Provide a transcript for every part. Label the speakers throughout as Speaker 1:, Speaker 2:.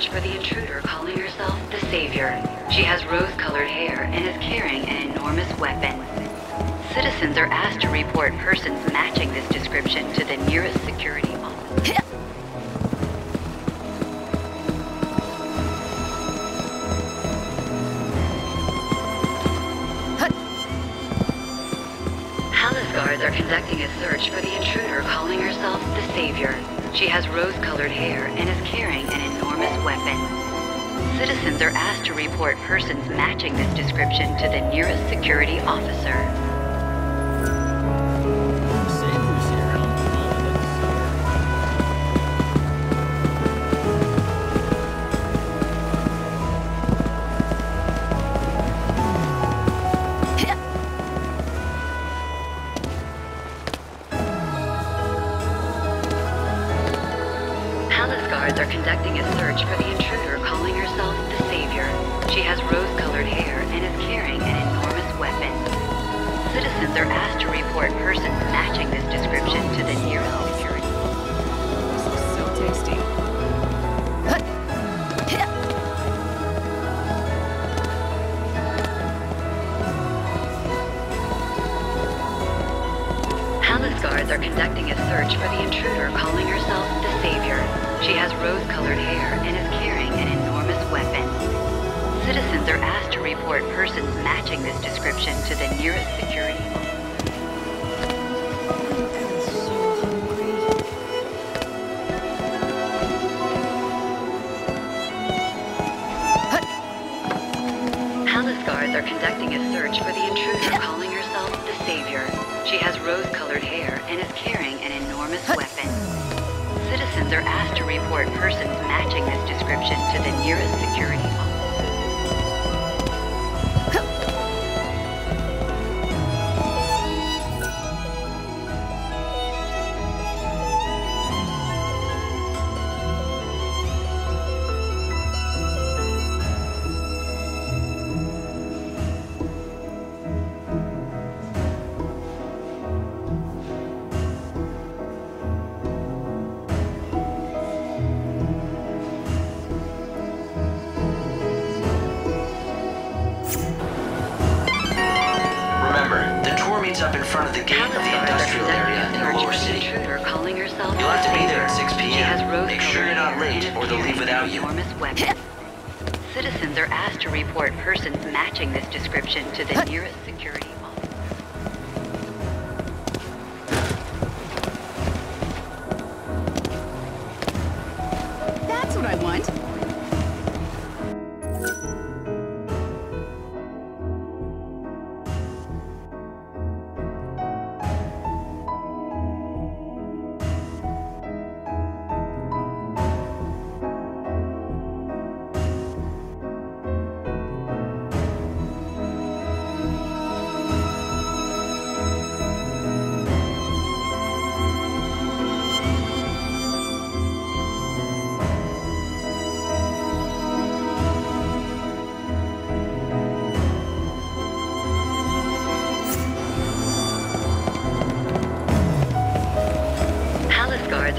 Speaker 1: search for the intruder calling herself the Savior. She has rose-colored hair and is carrying an enormous weapon. Citizens are asked to report persons matching this description to the nearest security office. Are conducting a search for the intruder calling herself the Savior. She has rose-colored hair and is carrying an enormous weapon. Citizens are asked to report persons matching this description to the nearest security officer. Rose-colored hair and is carrying an enormous weapon. Citizens are asked to report persons matching this description to the nearest security guards are conducting a search for the intruder calling herself the Savior. She has rose-colored hair and is carrying an enormous weapon. Citizens are asked to report persons matching this description to the nearest security officer.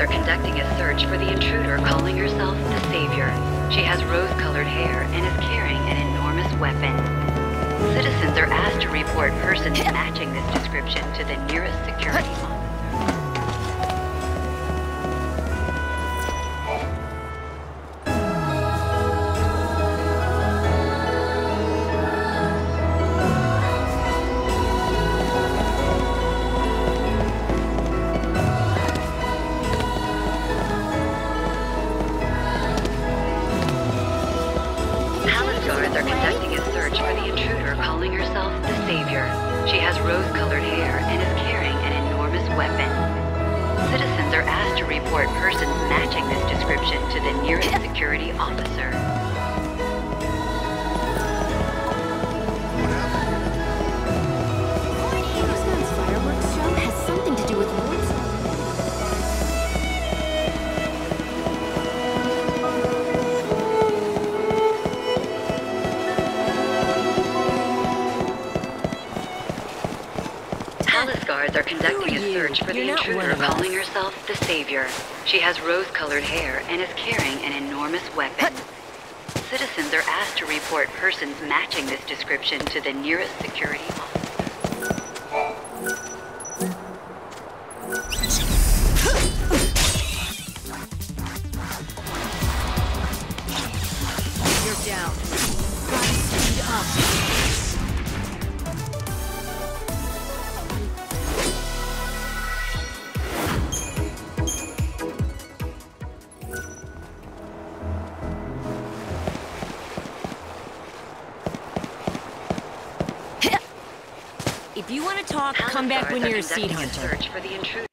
Speaker 1: Are conducting a search for the intruder calling herself the Savior. She has rose-colored hair and is carrying an enormous weapon. Citizens are asked to report persons matching this description to the nearest security. Palace guards are conducting a search for the
Speaker 2: You're not
Speaker 1: intruder
Speaker 3: one of us.
Speaker 1: calling herself the Savior. She has rose-colored hair and is carrying an enormous weapon. Citizens are asked to report persons matching this description to the nearest security officer.
Speaker 4: Come back
Speaker 1: Palace
Speaker 4: when
Speaker 1: guards
Speaker 4: you're
Speaker 1: are
Speaker 4: a seed hunter.
Speaker 1: search for the intruder.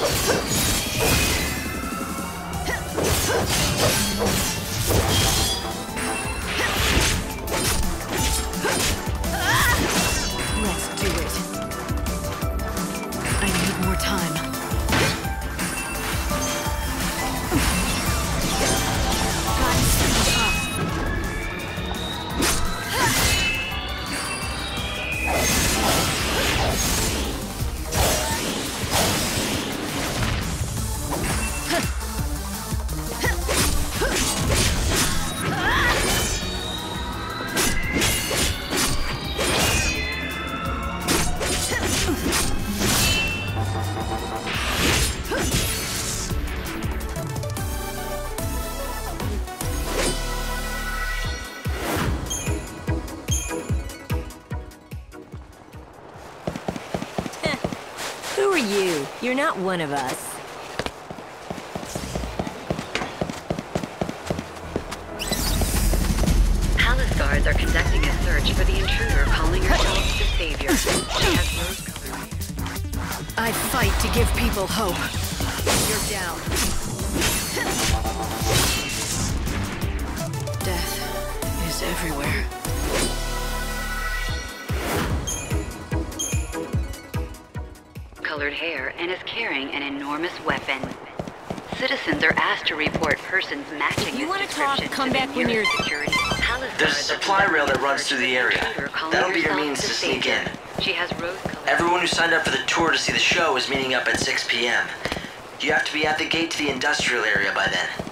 Speaker 3: Let's
Speaker 4: go. Not one of us.
Speaker 1: Palace guards are conducting a search for the intruder calling herself the Savior. She has rose-colored hair.
Speaker 3: I fight to give people hope.
Speaker 4: Back when you're-
Speaker 1: security.
Speaker 2: There's a supply rail that runs through the area. That'll be your means to sneak in.
Speaker 1: She has
Speaker 2: Everyone who signed up for the tour to see the show is meeting up at 6 p.m. You have to be at the gate to the industrial area by then.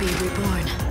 Speaker 3: Be reborn.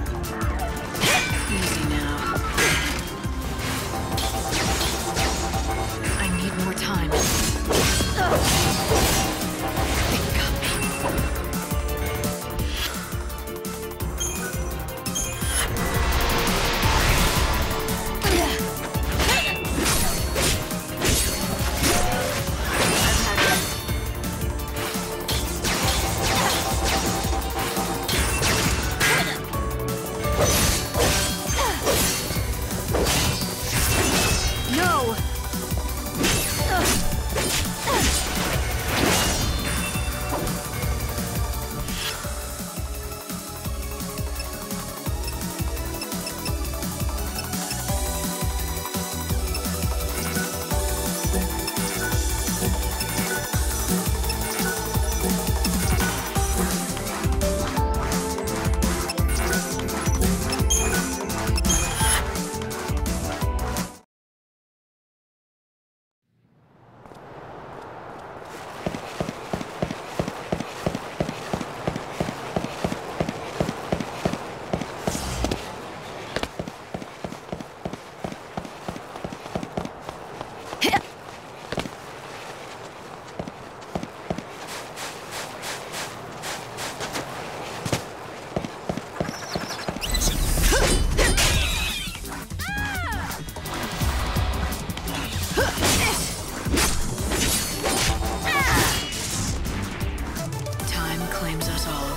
Speaker 3: Claims us all.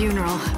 Speaker 3: Funeral.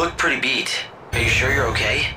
Speaker 3: You
Speaker 2: look pretty beat. Are you sure you're okay?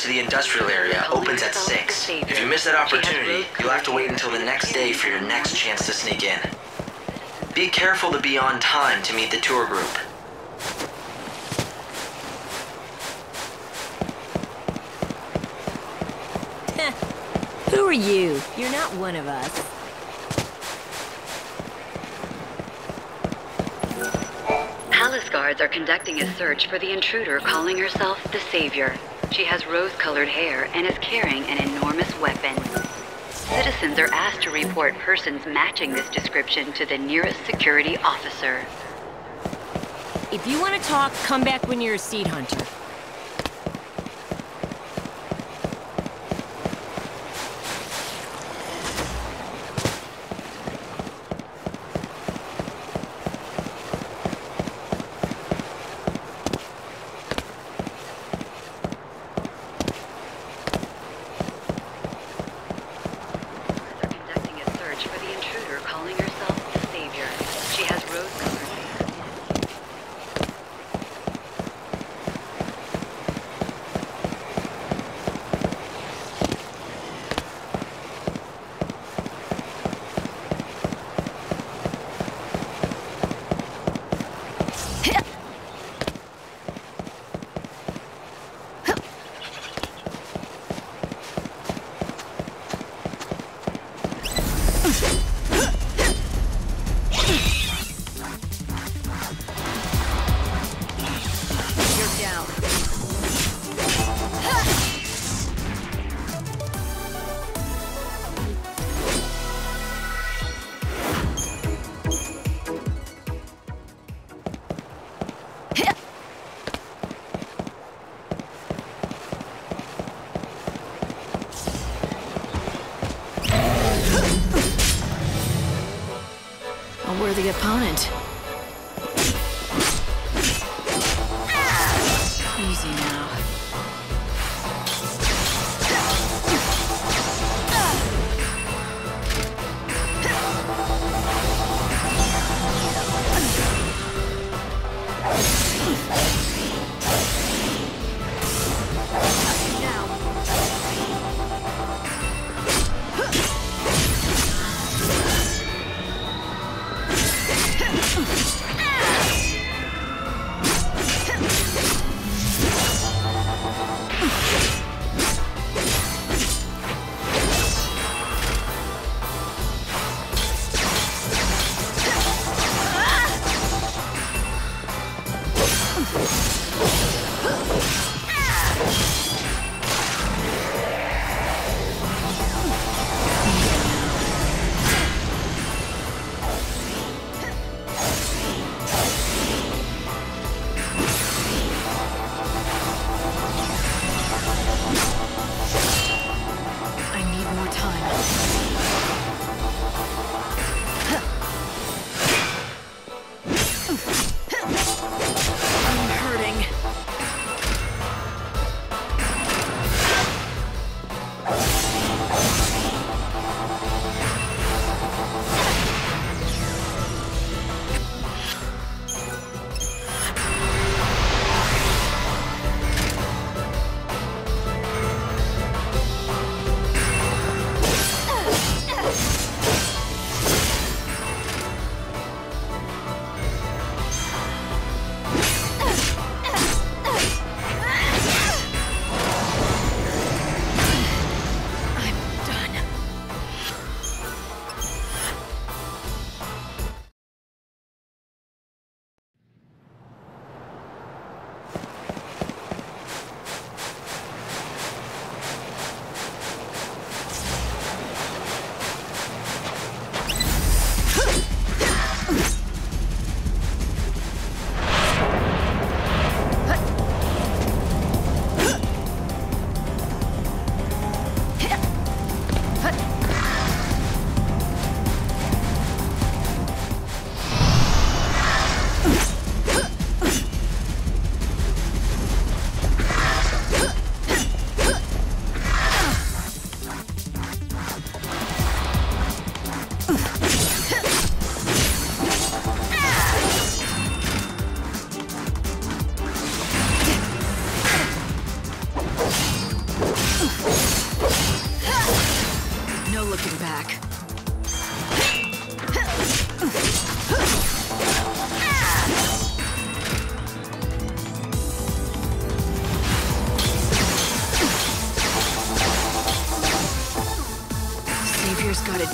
Speaker 2: Gate to the industrial area opens at 6. If you miss that opportunity, you'll have to wait until the next day for your next chance to sneak in. Be careful to be on time to meet the tour group.
Speaker 4: Who are you? You're not one of us.
Speaker 1: Palace guards are conducting a search for the intruder calling herself the Savior. She has rose-colored hair and is carrying an enormous weapon. Citizens are asked to report persons matching this description to the nearest security officer.
Speaker 4: If you want to talk, come back when you're a seed hunter.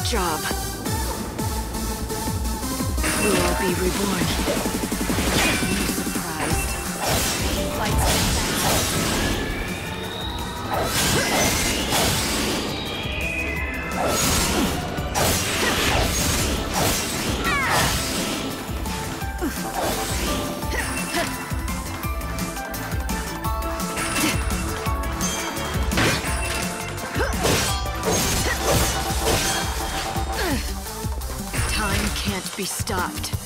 Speaker 3: Job. Can't be stopped.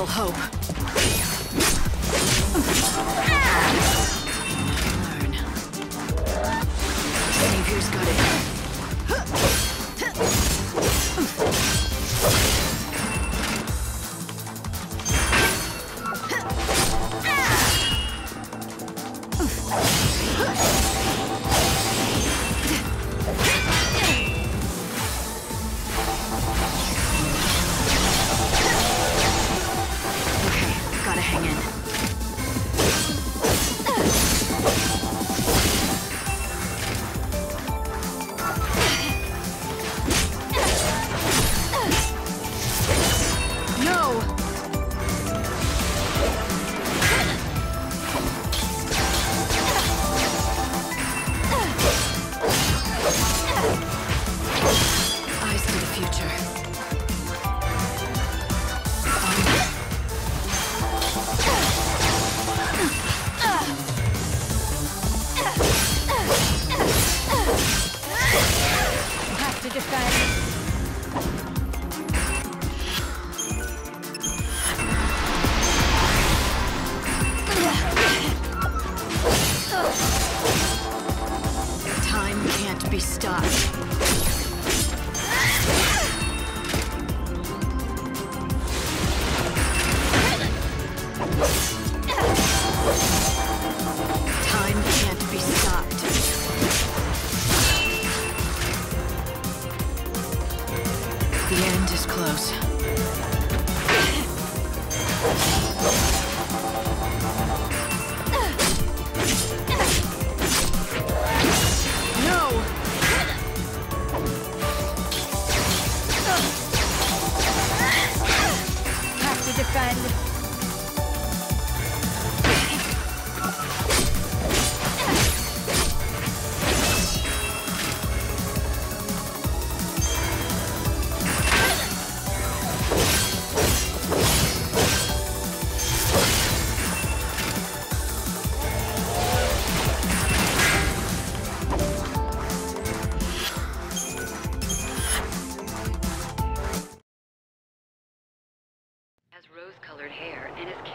Speaker 3: People hope.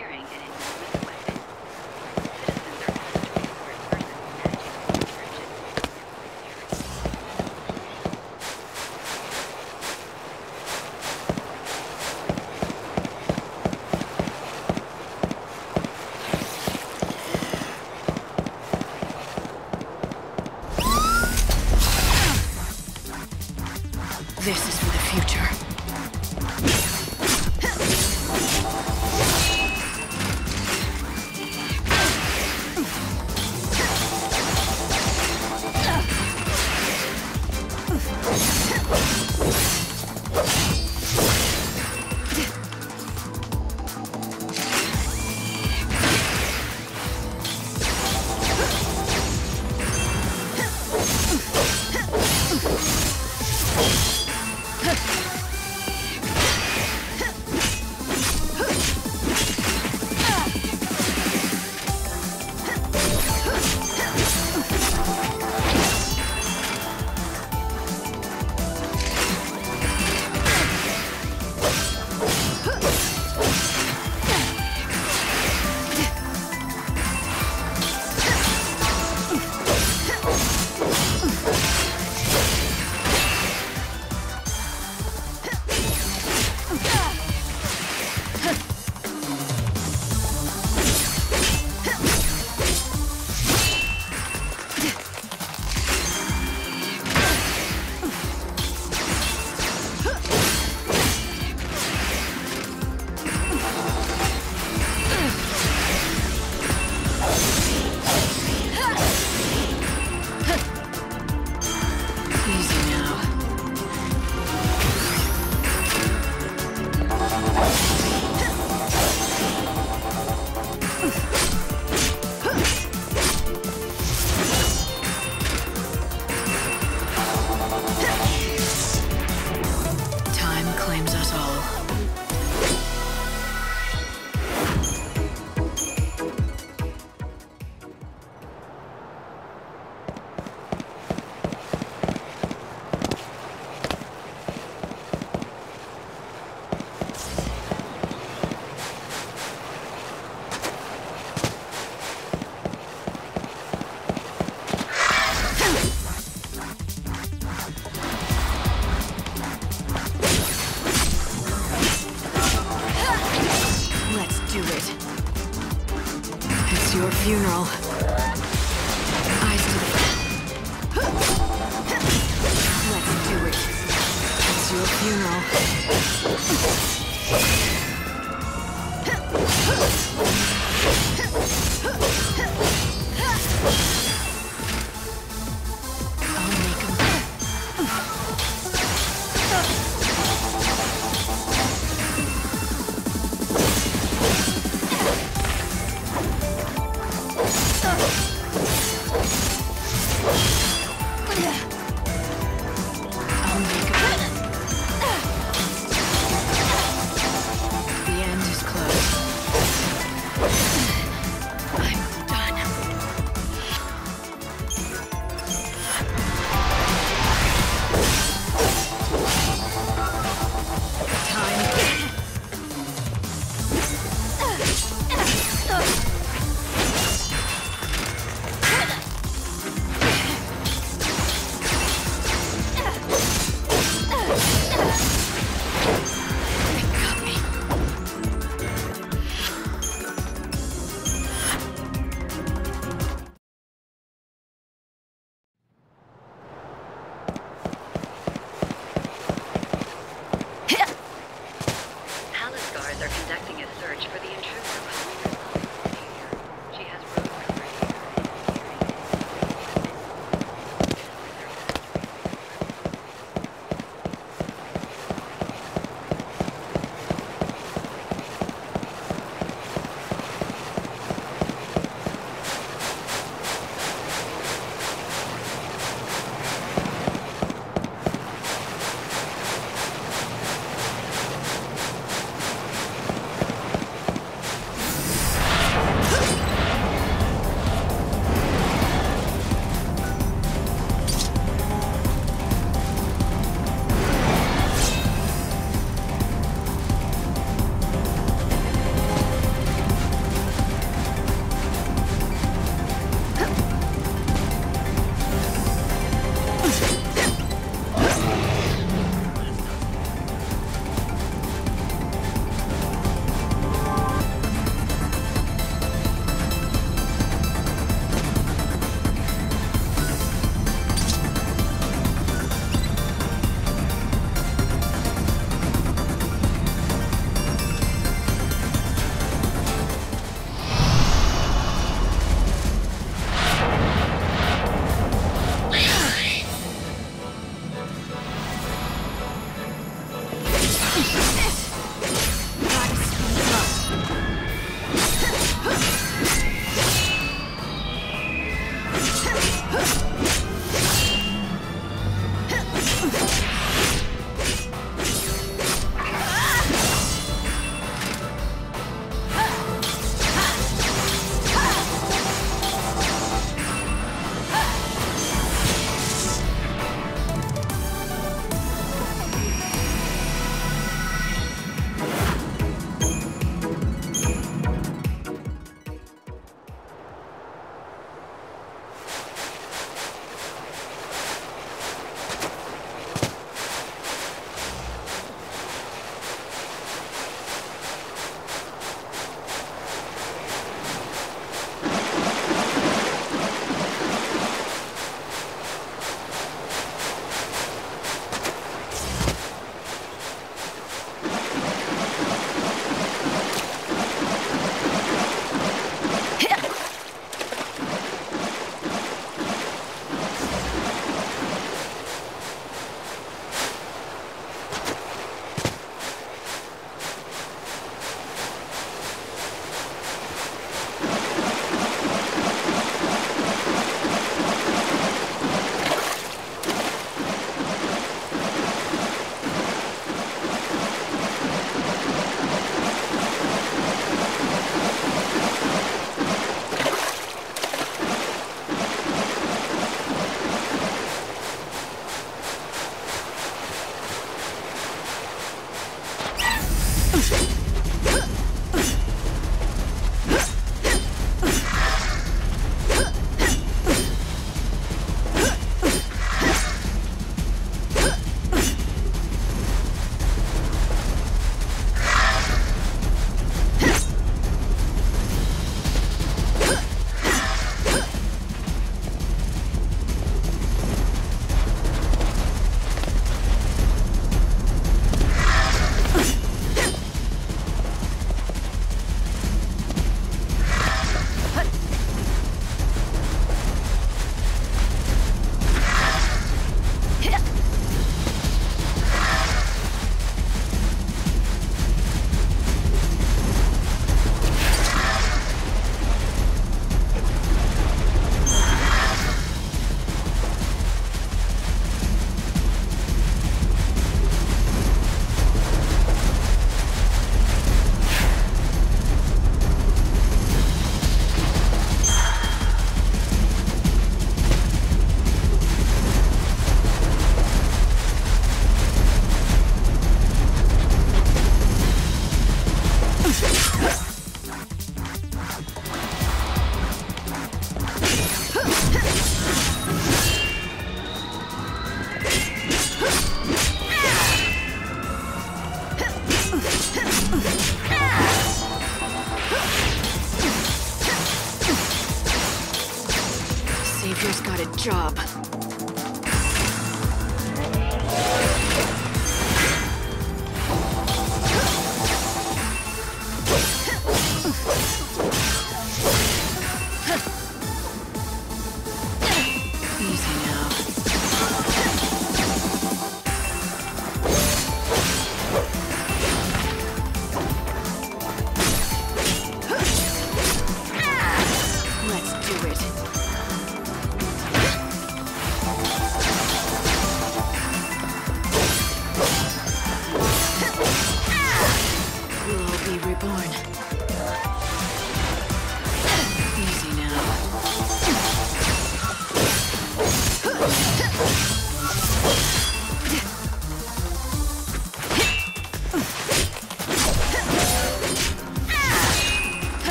Speaker 3: interfering and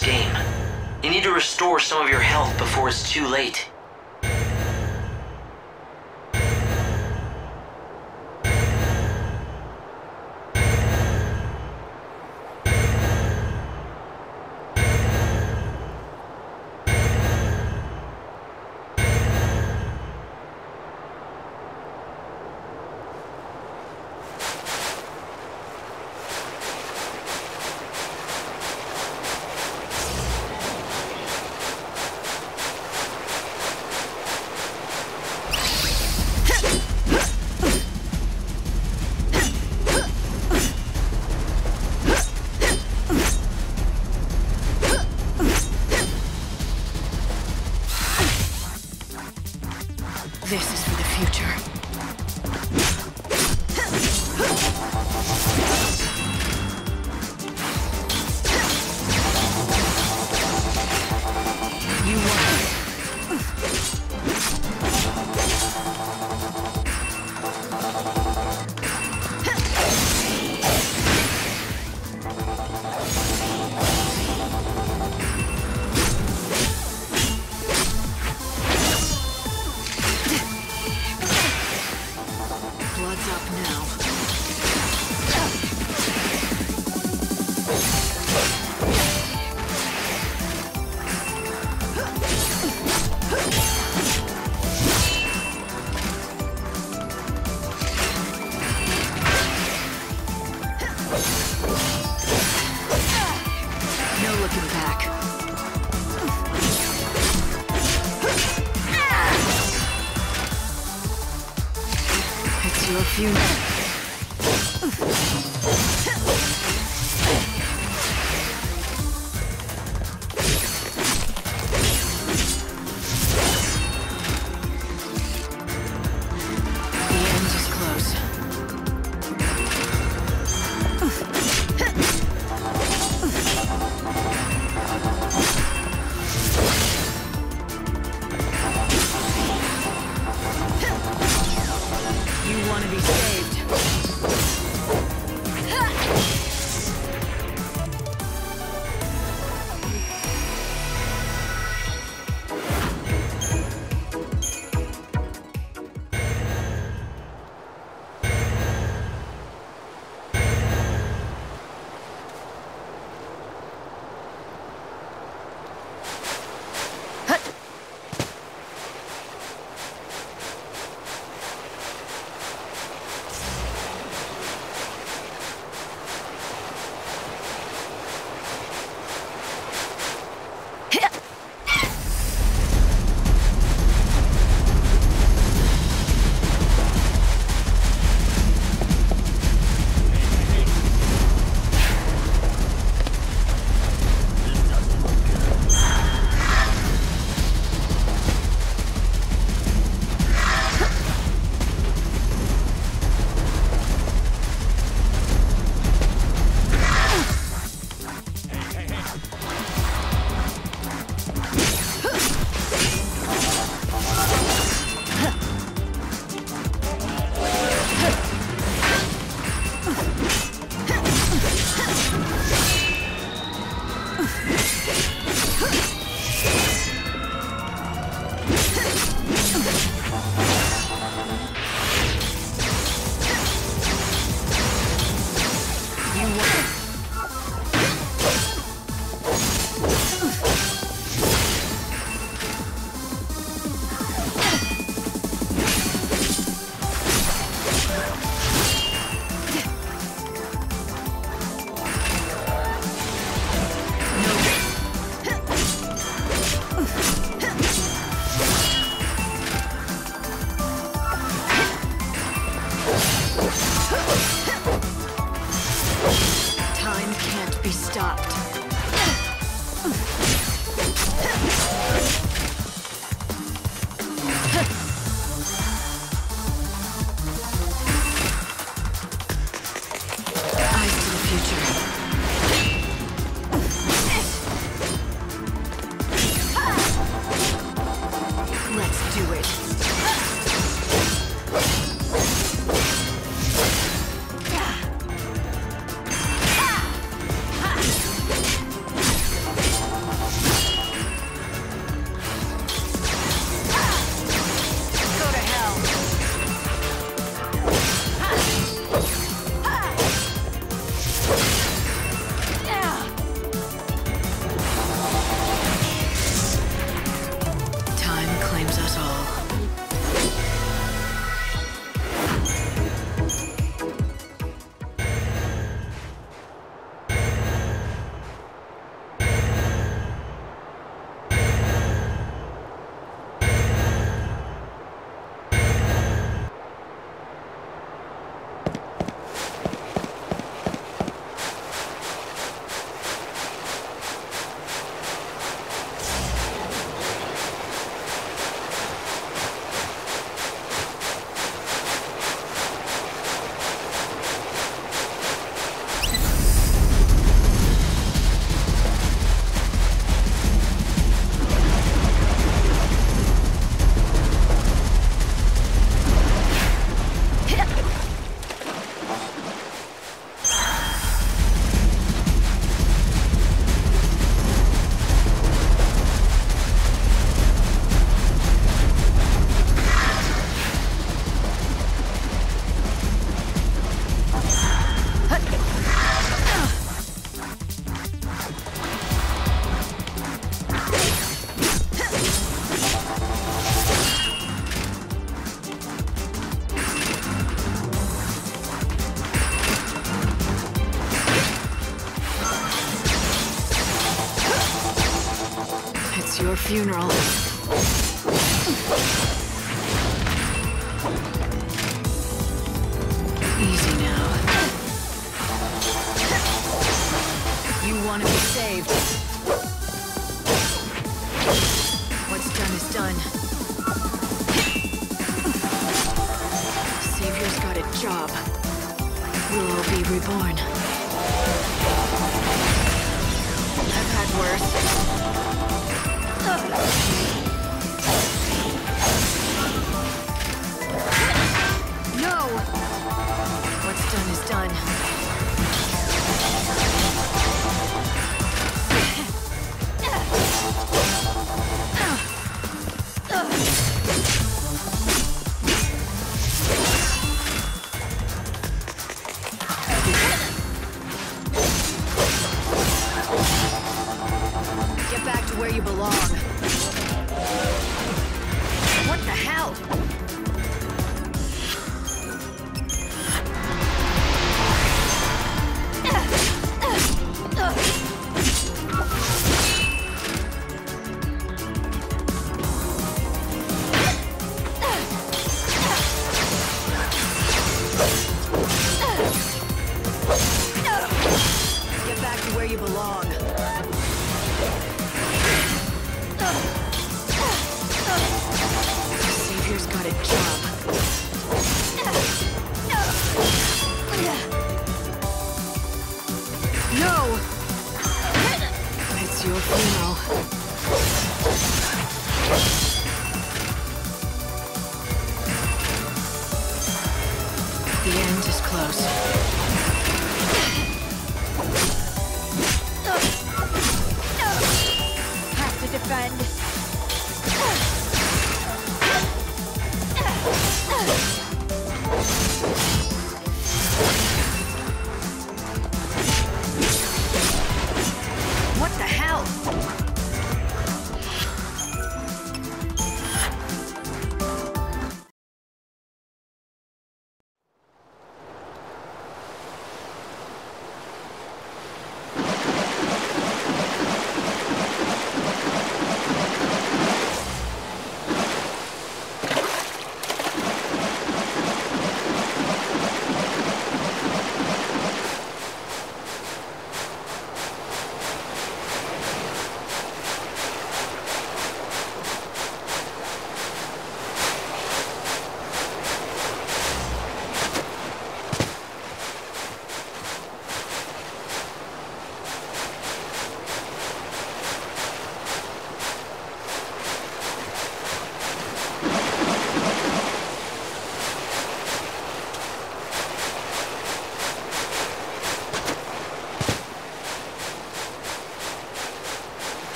Speaker 3: game. You need to restore some of your health before it's too late.